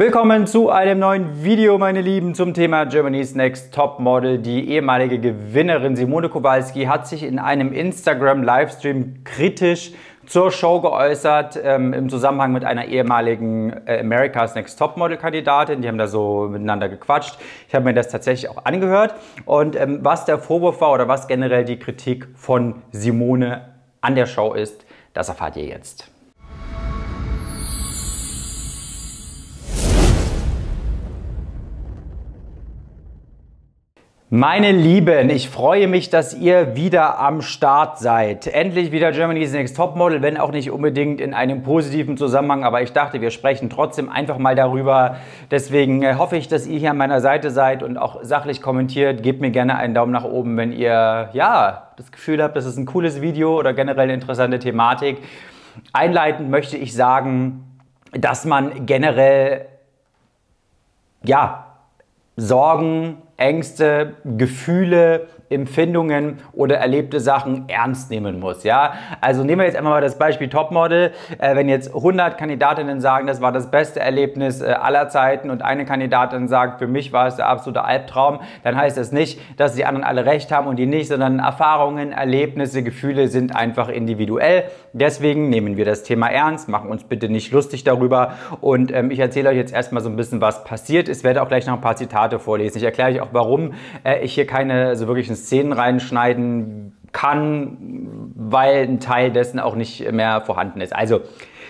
Willkommen zu einem neuen Video, meine Lieben, zum Thema Germany's Next Top Model. Die ehemalige Gewinnerin Simone Kowalski hat sich in einem Instagram-Livestream kritisch zur Show geäußert ähm, im Zusammenhang mit einer ehemaligen äh, America's Next Top Model Kandidatin. Die haben da so miteinander gequatscht. Ich habe mir das tatsächlich auch angehört. Und ähm, was der Vorwurf war oder was generell die Kritik von Simone an der Show ist, das erfahrt ihr jetzt. Meine Lieben, ich freue mich, dass ihr wieder am Start seid. Endlich wieder Germany's Next Topmodel, wenn auch nicht unbedingt in einem positiven Zusammenhang, aber ich dachte, wir sprechen trotzdem einfach mal darüber. Deswegen äh, hoffe ich, dass ihr hier an meiner Seite seid und auch sachlich kommentiert. Gebt mir gerne einen Daumen nach oben, wenn ihr ja das Gefühl habt, das ist ein cooles Video oder generell eine interessante Thematik. Einleitend möchte ich sagen, dass man generell ja Sorgen Ängste, Gefühle, Empfindungen oder erlebte Sachen ernst nehmen muss. Ja? Also nehmen wir jetzt einmal mal das Beispiel Topmodel. Äh, wenn jetzt 100 Kandidatinnen sagen, das war das beste Erlebnis äh, aller Zeiten und eine Kandidatin sagt, für mich war es der absolute Albtraum, dann heißt das nicht, dass die anderen alle recht haben und die nicht, sondern Erfahrungen, Erlebnisse, Gefühle sind einfach individuell. Deswegen nehmen wir das Thema ernst, machen uns bitte nicht lustig darüber und ähm, ich erzähle euch jetzt erstmal so ein bisschen, was passiert ist. Ich werde auch gleich noch ein paar Zitate vorlesen. Ich erkläre euch auch, warum äh, ich hier keine so wirklichen Szenen reinschneiden kann, weil ein Teil dessen auch nicht mehr vorhanden ist. Also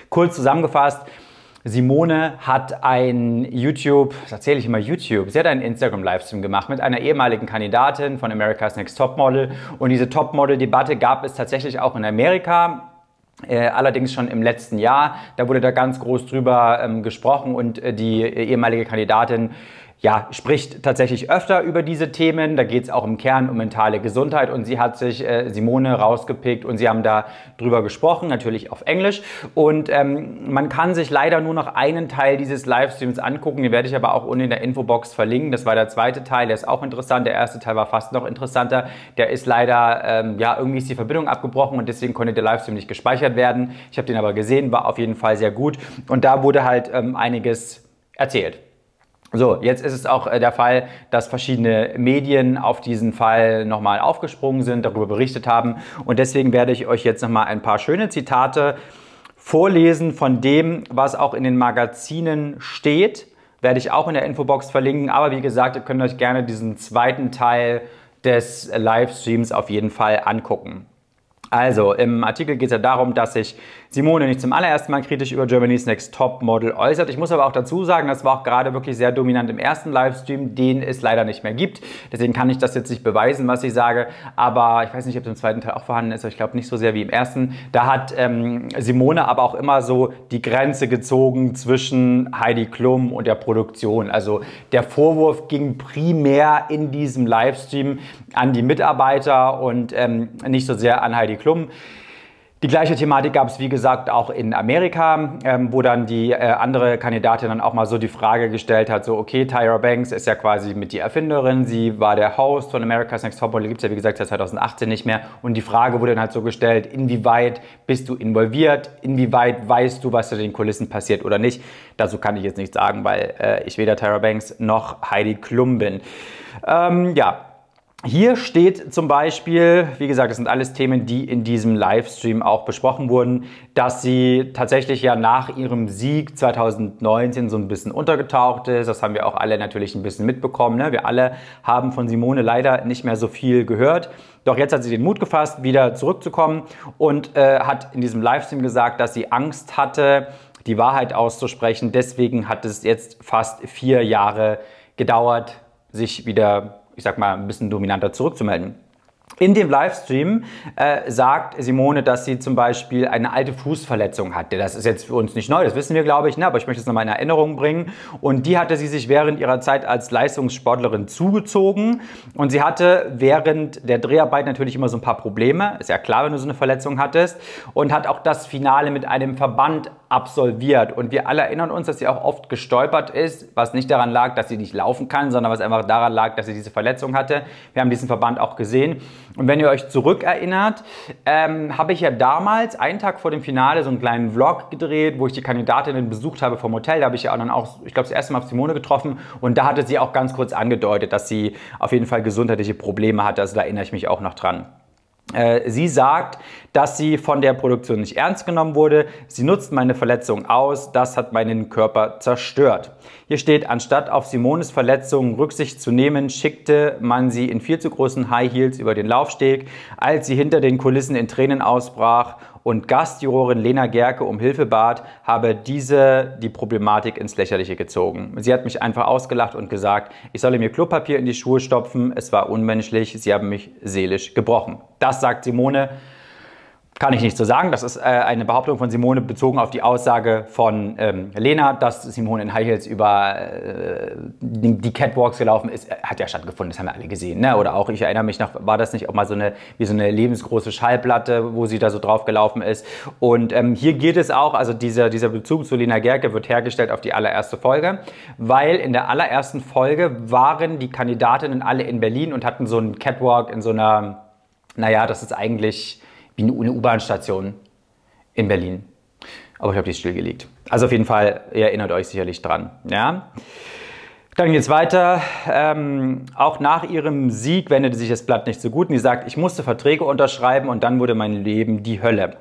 kurz zusammengefasst, Simone hat ein YouTube, das erzähle ich immer YouTube, sie hat einen Instagram-Livestream gemacht mit einer ehemaligen Kandidatin von America's Next Topmodel und diese Topmodel-Debatte gab es tatsächlich auch in Amerika. Äh, allerdings schon im letzten Jahr, da wurde da ganz groß drüber ähm, gesprochen und äh, die ehemalige Kandidatin ja, spricht tatsächlich öfter über diese Themen. Da geht es auch im Kern um mentale Gesundheit und sie hat sich äh, Simone rausgepickt und sie haben da drüber gesprochen, natürlich auf Englisch. Und ähm, man kann sich leider nur noch einen Teil dieses Livestreams angucken. Den werde ich aber auch unten in der Infobox verlinken. Das war der zweite Teil, der ist auch interessant. Der erste Teil war fast noch interessanter. Der ist leider, ähm, ja, irgendwie ist die Verbindung abgebrochen und deswegen konnte der Livestream nicht gespeichert werden. Ich habe den aber gesehen, war auf jeden Fall sehr gut. Und da wurde halt ähm, einiges erzählt. So, jetzt ist es auch äh, der Fall, dass verschiedene Medien auf diesen Fall nochmal aufgesprungen sind, darüber berichtet haben. Und deswegen werde ich euch jetzt nochmal ein paar schöne Zitate vorlesen von dem, was auch in den Magazinen steht. Werde ich auch in der Infobox verlinken. Aber wie gesagt, ihr könnt euch gerne diesen zweiten Teil des Livestreams auf jeden Fall angucken. Also, im Artikel geht es ja darum, dass sich Simone nicht zum allerersten Mal kritisch über Germany's Next Top Model äußert. Ich muss aber auch dazu sagen, das war auch gerade wirklich sehr dominant im ersten Livestream, den es leider nicht mehr gibt. Deswegen kann ich das jetzt nicht beweisen, was ich sage. Aber ich weiß nicht, ob es im zweiten Teil auch vorhanden ist, aber ich glaube nicht so sehr wie im ersten. Da hat ähm, Simone aber auch immer so die Grenze gezogen zwischen Heidi Klum und der Produktion. Also der Vorwurf ging primär in diesem Livestream an die Mitarbeiter und ähm, nicht so sehr an Heidi Klum. Die gleiche Thematik gab es, wie gesagt, auch in Amerika, ähm, wo dann die äh, andere Kandidatin dann auch mal so die Frage gestellt hat, so, okay, Tyra Banks ist ja quasi mit die Erfinderin, sie war der Host von America's Next Top Model, gibt es ja, wie gesagt, seit 2018 nicht mehr. Und die Frage wurde dann halt so gestellt, inwieweit bist du involviert, inwieweit weißt du, was hinter den Kulissen passiert oder nicht. Dazu kann ich jetzt nichts sagen, weil äh, ich weder Tyra Banks noch Heidi Klum bin. Ähm, ja, hier steht zum Beispiel, wie gesagt, das sind alles Themen, die in diesem Livestream auch besprochen wurden, dass sie tatsächlich ja nach ihrem Sieg 2019 so ein bisschen untergetaucht ist. Das haben wir auch alle natürlich ein bisschen mitbekommen. Ne? Wir alle haben von Simone leider nicht mehr so viel gehört. Doch jetzt hat sie den Mut gefasst, wieder zurückzukommen und äh, hat in diesem Livestream gesagt, dass sie Angst hatte, die Wahrheit auszusprechen. Deswegen hat es jetzt fast vier Jahre gedauert, sich wieder ich sag mal, ein bisschen dominanter zurückzumelden. In dem Livestream äh, sagt Simone, dass sie zum Beispiel eine alte Fußverletzung hatte. Das ist jetzt für uns nicht neu, das wissen wir, glaube ich, ne? aber ich möchte es nochmal in Erinnerung bringen. Und die hatte sie sich während ihrer Zeit als Leistungssportlerin zugezogen. Und sie hatte während der Dreharbeit natürlich immer so ein paar Probleme. Ist ja klar, wenn du so eine Verletzung hattest. Und hat auch das Finale mit einem Verband absolviert. Und wir alle erinnern uns, dass sie auch oft gestolpert ist, was nicht daran lag, dass sie nicht laufen kann, sondern was einfach daran lag, dass sie diese Verletzung hatte. Wir haben diesen Verband auch gesehen. Und wenn ihr euch zurückerinnert, ähm, habe ich ja damals, einen Tag vor dem Finale, so einen kleinen Vlog gedreht, wo ich die Kandidatinnen besucht habe vom Hotel. Da habe ich ja dann auch, ich glaube, das erste Mal auf Simone getroffen. Und da hatte sie auch ganz kurz angedeutet, dass sie auf jeden Fall gesundheitliche Probleme hatte. Also da erinnere ich mich auch noch dran. Äh, sie sagt, dass sie von der Produktion nicht ernst genommen wurde. Sie nutzt meine Verletzung aus. Das hat meinen Körper zerstört. Hier steht, anstatt auf Simones Verletzungen Rücksicht zu nehmen, schickte man sie in viel zu großen High Heels über den Laufsteg. Als sie hinter den Kulissen in Tränen ausbrach und Gastjurorin Lena Gerke um Hilfe bat, habe diese die Problematik ins Lächerliche gezogen. Sie hat mich einfach ausgelacht und gesagt, ich solle mir Klopapier in die Schuhe stopfen. Es war unmenschlich. Sie haben mich seelisch gebrochen. Das sagt Simone. Kann ich nicht so sagen. Das ist äh, eine Behauptung von Simone bezogen auf die Aussage von ähm, Lena, dass Simone in High Heels über äh, die, Catwalks gelaufen ist. Hat ja stattgefunden, das haben wir alle gesehen. Ne? Oder auch, ich erinnere mich noch, war das nicht auch mal so eine, wie so eine lebensgroße Schallplatte, wo sie da so drauf gelaufen ist. Und ähm, hier geht es auch, also dieser, dieser Bezug zu Lena Gerke wird hergestellt auf die allererste Folge, weil in der allerersten Folge waren die Kandidatinnen alle in Berlin und hatten so einen Catwalk in so einer, naja, das ist eigentlich wie eine U-Bahn-Station in Berlin. Aber ich habe die stillgelegt. Also auf jeden Fall, ihr erinnert euch sicherlich dran. Ja? Dann geht es weiter. Ähm, auch nach ihrem Sieg wendete sich das Blatt nicht so gut und sie sagt, ich musste Verträge unterschreiben und dann wurde mein Leben die Hölle.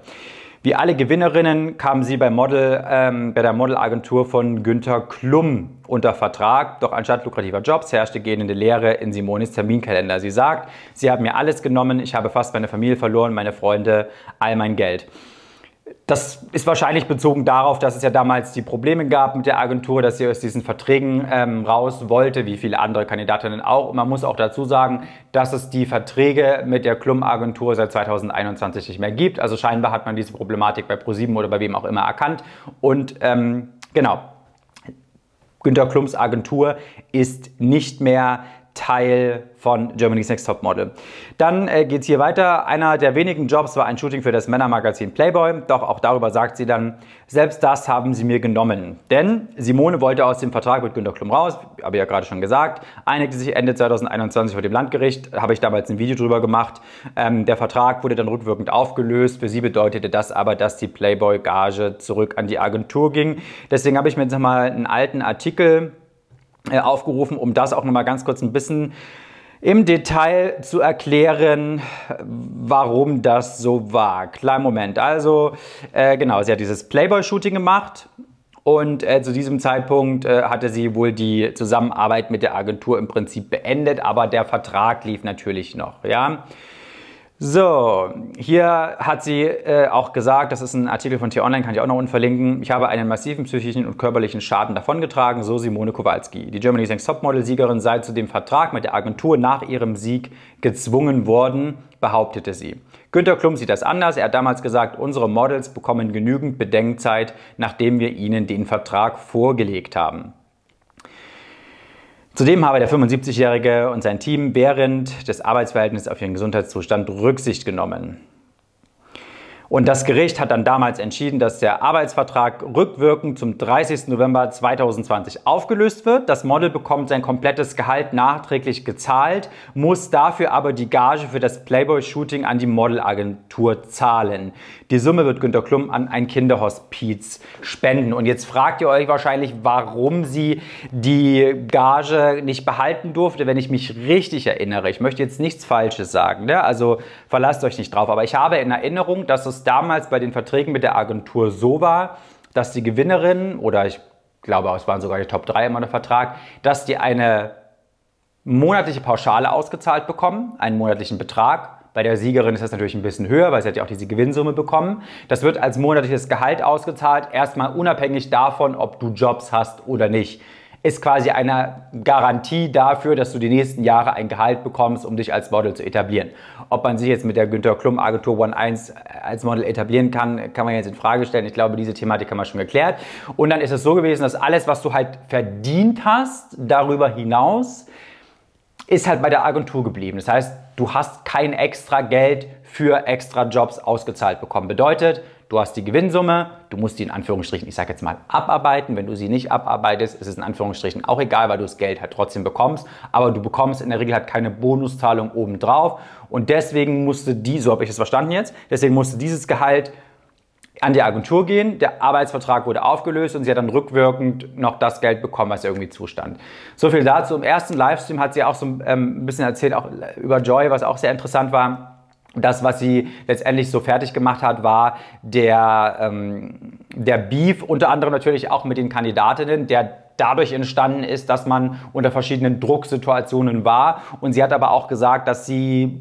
Wie alle Gewinnerinnen kam sie bei, Model, ähm, bei der Modelagentur von Günter Klum unter Vertrag. Doch anstatt lukrativer Jobs herrschte gehende Leere in Simonis Terminkalender. Sie sagt, sie haben mir alles genommen, ich habe fast meine Familie verloren, meine Freunde, all mein Geld. Das ist wahrscheinlich bezogen darauf, dass es ja damals die Probleme gab mit der Agentur, dass sie aus diesen Verträgen ähm, raus wollte, wie viele andere Kandidatinnen auch. Und man muss auch dazu sagen, dass es die Verträge mit der Klum-Agentur seit 2021 nicht mehr gibt. Also scheinbar hat man diese Problematik bei ProSieben oder bei wem auch immer erkannt. Und ähm, genau, Günter Klums Agentur ist nicht mehr Teil von Germany's Next Top Model. Dann äh, geht es hier weiter. Einer der wenigen Jobs war ein Shooting für das Männermagazin Playboy. Doch auch darüber sagt sie dann, selbst das haben sie mir genommen. Denn Simone wollte aus dem Vertrag mit Günter Klum raus, habe ich ja gerade schon gesagt, einigte sich Ende 2021 vor dem Landgericht, habe ich damals ein Video drüber gemacht. Ähm, der Vertrag wurde dann rückwirkend aufgelöst. Für sie bedeutete das aber, dass die Playboy-Gage zurück an die Agentur ging. Deswegen habe ich mir jetzt nochmal einen alten Artikel aufgerufen, um das auch nochmal ganz kurz ein bisschen im Detail zu erklären, warum das so war. Kleinen Moment. Also, äh, genau, sie hat dieses Playboy-Shooting gemacht und äh, zu diesem Zeitpunkt äh, hatte sie wohl die Zusammenarbeit mit der Agentur im Prinzip beendet, aber der Vertrag lief natürlich noch. Ja. So, hier hat sie äh, auch gesagt, das ist ein Artikel von T-Online, kann ich auch noch unten verlinken. Ich habe einen massiven psychischen und körperlichen Schaden davongetragen, so Simone Kowalski. Die Germany's Next Topmodel-Siegerin sei zu dem Vertrag mit der Agentur nach ihrem Sieg gezwungen worden, behauptete sie. Günter Klum sieht das anders. Er hat damals gesagt, unsere Models bekommen genügend Bedenkzeit, nachdem wir ihnen den Vertrag vorgelegt haben. Zudem habe der 75-Jährige und sein Team während des Arbeitsverhältnisses auf ihren Gesundheitszustand Rücksicht genommen. Und das Gericht hat dann damals entschieden, dass der Arbeitsvertrag rückwirkend zum 30. November 2020 aufgelöst wird. Das Model bekommt sein komplettes Gehalt nachträglich gezahlt, muss dafür aber die Gage für das Playboy-Shooting an die Modelagentur zahlen. Die Summe wird Günter Klum an ein Kinderhospiz spenden. Und jetzt fragt ihr euch wahrscheinlich, warum sie die Gage nicht behalten durfte, wenn ich mich richtig erinnere. Ich möchte jetzt nichts Falsches sagen, ne? also verlasst euch nicht drauf. Aber ich habe in Erinnerung, dass es damals bei den Verträgen mit der Agentur so war, dass die Gewinnerin oder ich glaube, es waren sogar die Top 3 immer der Vertrag, dass die eine monatliche Pauschale ausgezahlt bekommen, einen monatlichen Betrag. Bei der Siegerin ist das natürlich ein bisschen höher, weil sie hat ja auch diese Gewinnsumme bekommen. Das wird als monatliches Gehalt ausgezahlt, erstmal unabhängig davon, ob du Jobs hast oder nicht ist quasi eine Garantie dafür, dass du die nächsten Jahre ein Gehalt bekommst, um dich als Model zu etablieren. Ob man sich jetzt mit der Günter Klum Agentur One 1 als Model etablieren kann, kann man jetzt in Frage stellen. Ich glaube, diese Thematik haben wir schon geklärt. Und dann ist es so gewesen, dass alles, was du halt verdient hast, darüber hinaus, ist halt bei der Agentur geblieben. Das heißt, du hast kein extra Geld für extra Jobs ausgezahlt bekommen. Bedeutet, du hast die Gewinnsumme, du musst die in Anführungsstrichen, ich sage jetzt mal, abarbeiten. Wenn du sie nicht abarbeitest, ist es in Anführungsstrichen auch egal, weil du das Geld halt trotzdem bekommst. Aber du bekommst in der Regel halt keine Bonuszahlung obendrauf. Und deswegen musste die, so habe ich es verstanden jetzt, deswegen musste dieses Gehalt an die Agentur gehen, der Arbeitsvertrag wurde aufgelöst und sie hat dann rückwirkend noch das Geld bekommen, was irgendwie zustand. So viel dazu. Im ersten Livestream hat sie auch so ähm, ein bisschen erzählt, auch über Joy, was auch sehr interessant war. Das, was sie letztendlich so fertig gemacht hat, war der, ähm, der Beef, unter anderem natürlich auch mit den Kandidatinnen, der dadurch entstanden ist, dass man unter verschiedenen Drucksituationen war. Und sie hat aber auch gesagt, dass sie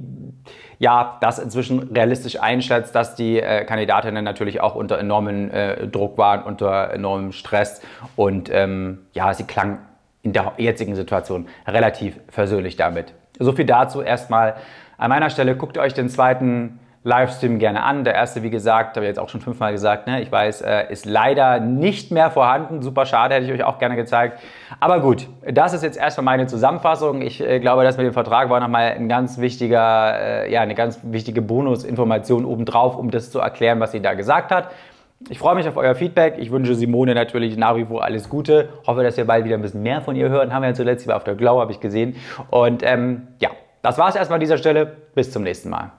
ja, das inzwischen realistisch einschätzt, dass die äh, Kandidatinnen natürlich auch unter enormen äh, Druck waren, unter enormem Stress und ähm, ja, sie klang in der jetzigen Situation relativ versöhnlich damit. So viel dazu erstmal. An meiner Stelle guckt euch den zweiten Livestream gerne an. Der erste, wie gesagt, habe ich jetzt auch schon fünfmal gesagt, ne? ich weiß, äh, ist leider nicht mehr vorhanden. Super schade, hätte ich euch auch gerne gezeigt. Aber gut, das ist jetzt erstmal meine Zusammenfassung. Ich äh, glaube, das mit dem Vertrag war nochmal ein ganz wichtiger, äh, ja, eine ganz wichtige Bonusinformation obendrauf, um das zu erklären, was sie da gesagt hat. Ich freue mich auf euer Feedback. Ich wünsche Simone natürlich nach wie vor alles Gute. Hoffe, dass wir bald wieder ein bisschen mehr von ihr hören. Haben wir ja zuletzt, sie war auf der Glow, habe ich gesehen. Und ähm, ja, das war es erstmal an dieser Stelle. Bis zum nächsten Mal.